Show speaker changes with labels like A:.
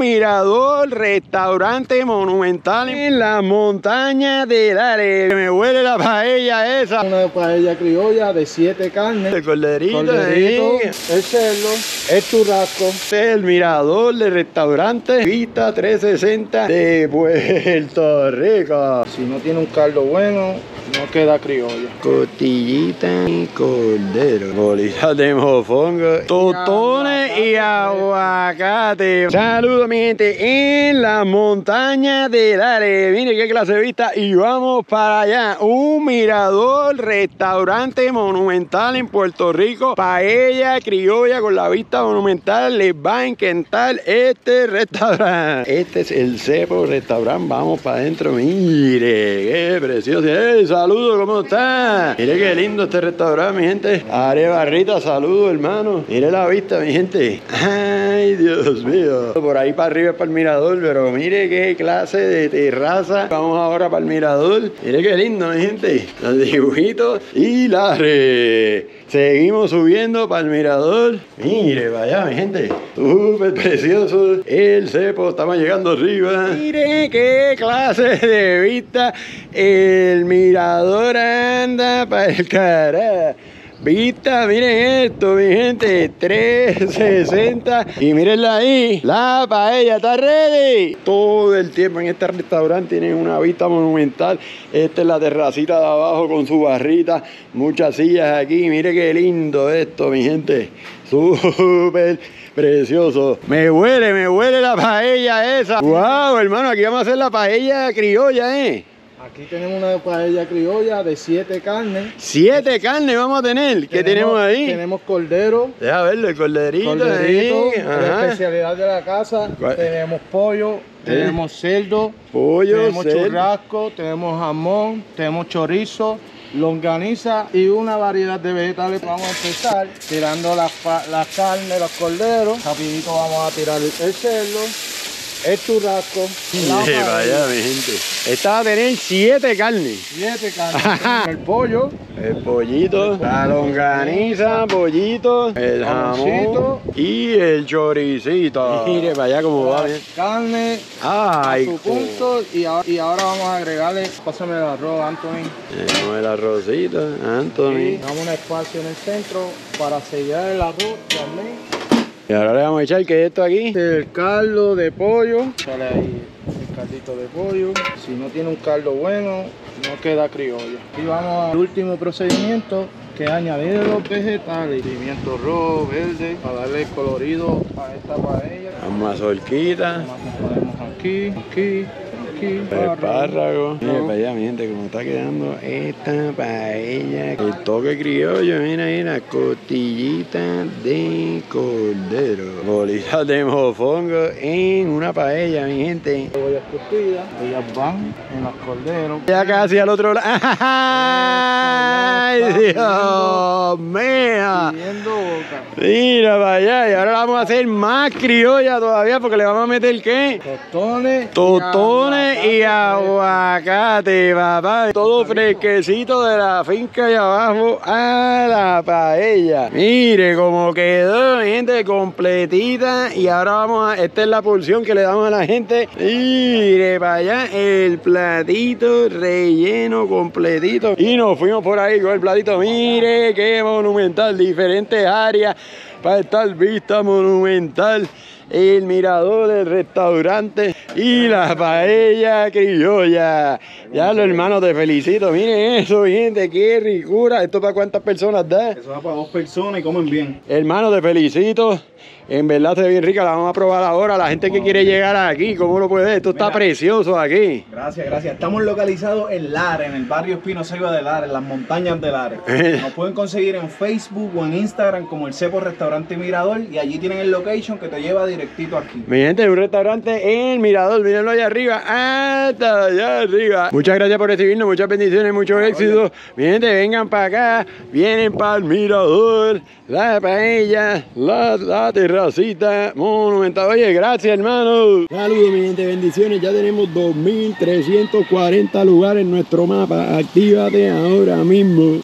A: mirador, restaurante monumental en la montaña de Lares. Me huele la paella esa.
B: Una paella criolla de siete carnes.
A: El corderito,
B: Corderito, el cerdo, el churrasco.
A: Este es el mirador del restaurante Vista 360 de Puerto Rico.
B: Si no tiene un caldo bueno, no queda criolla.
A: Cotillita y cordero. Bolitas de mofongo. Totones y aguacate. Saludos mi gente en la montaña de Lares. Mire qué clase de vista. Y vamos para allá. Un mirador, restaurante monumental en Puerto Rico. Paella criolla con la vista monumental. Les va a encantar este restaurante. Este es el Cepo Restaurante. Vamos para adentro. Mire, qué precioso. ¡Eh, saludos! ¿Cómo está? Mire qué lindo este restaurante, mi gente. Are Barrita, saludos, hermano. Mire la vista, mi gente. Ay, Dios mío. Por ahí para arriba es para el mirador, pero mire qué clase de terraza. Vamos ahora para el mirador. Mire qué lindo, mi gente. Los dibujitos y la re. Seguimos subiendo para el mirador. Mire, vaya, mi gente. Súper precioso. El cepo, estamos llegando arriba. Mire qué clase de vista. El mirador anda para el cara. Vista, miren esto, mi gente, 360 y mírenla ahí, la paella está ready. Todo el tiempo en este restaurante tienen una vista monumental. Esta es la terracita de abajo con su barrita, muchas sillas aquí. Mire qué lindo esto, mi gente. Súper precioso. Me huele, me huele la paella esa. Wow, hermano, aquí vamos a hacer la paella criolla, ¿eh?
B: Aquí tenemos una paella criolla de siete carnes.
A: Siete carnes vamos a tener. ¿Qué tenemos, ahí?
B: Tenemos cordero,
A: Deja verlo, el corderito.
B: corderito,
A: ahí,
B: la especialidad de la casa.
A: ¿Cuál?
B: Tenemos pollo, tenemos cerdo,
A: Pollo,
B: tenemos
A: cerdo.
B: churrasco, tenemos jamón, tenemos chorizo, longaniza y una variedad de vegetales. Vamos a empezar tirando las, las carnes, los corderos. Rapidito vamos a tirar el cerdo, el
A: Sí,
B: paella,
A: vaya, mi gente. Esta va a tener siete carnes.
B: siete carnes, el pollo,
A: El pollito, la longaniza, pollito, el jamón
B: Jamoncito.
A: y el choricito. Mire allá cómo va. bien.
B: carne a
A: Ay,
B: su punto y, a- y ahora vamos a agregarle, pásame el arroz, Anthony.
A: Tenemos el arrocito,
B: Y
A: Anthony.
B: damos un espacio en el centro para sellar el arroz también.
A: Y ahora le vamos a echar que esto aquí.
B: El caldo de pollo. Sale ahí el caldito de pollo. Si no tiene un caldo bueno, no queda criolla. Y vamos al último procedimiento que es añadir los vegetales. Pimiento rojo, verde, para darle colorido a esta paella. Más ponemos aquí, aquí, aquí.
A: espárrago. Mire para allá, mi gente, cómo está quedando esta paella. El toque criollo, mira ahí, la costillita de cordero. Bolitas de mofongo en una paella, mi gente.
B: Cebollas curtidas, ellas van en los corderos.
A: Ya casi al otro lado. ¡Ay, Dios mío! Mira para allá. Y ahora la vamos a hacer más criolla todavía porque le vamos a meter ¿qué?
B: Tostones.
A: Y aguacate, papá. Todo fresquecito de la finca de abajo a la paella. Mire cómo quedó, gente, completita. Y ahora vamos a. Esta es la porción que le damos a la gente. Mire para allá el platito relleno completito. Y nos fuimos por ahí con el platito. Mire qué monumental. Diferentes áreas para estar vista monumental el mirador del restaurante y la paella criolla. Ya los hermanos te felicito. Miren eso, gente, qué ricura. ¿Esto para cuántas personas da?
B: Eso va para dos personas y comen bien.
A: Hermano, te felicito. En verdad se ve bien rica. La vamos a probar ahora. La gente que quiere llegar aquí, ¿cómo lo puede ver? Esto está
C: Mira.
A: precioso aquí.
C: Gracias, gracias. Estamos localizados en Lares, en el barrio Espino Ceiba de Lares, en las montañas de Lares. Nos pueden conseguir en Facebook o en Instagram como el Cepo Restaurante Mirador y allí tienen el location que te lleva directito aquí.
A: Mi gente, un restaurante en el Mirador, mírenlo allá arriba, hasta allá arriba. Muchas gracias por recibirnos, muchas bendiciones, mucho éxito. Mi gente, vengan para acá, vienen para el Mirador, la paella, la, la terracita monumental. Oye, gracias hermano. Saludos mi gente, bendiciones. Ya tenemos 2.340 lugares en nuestro mapa. Actívate ahora mismo.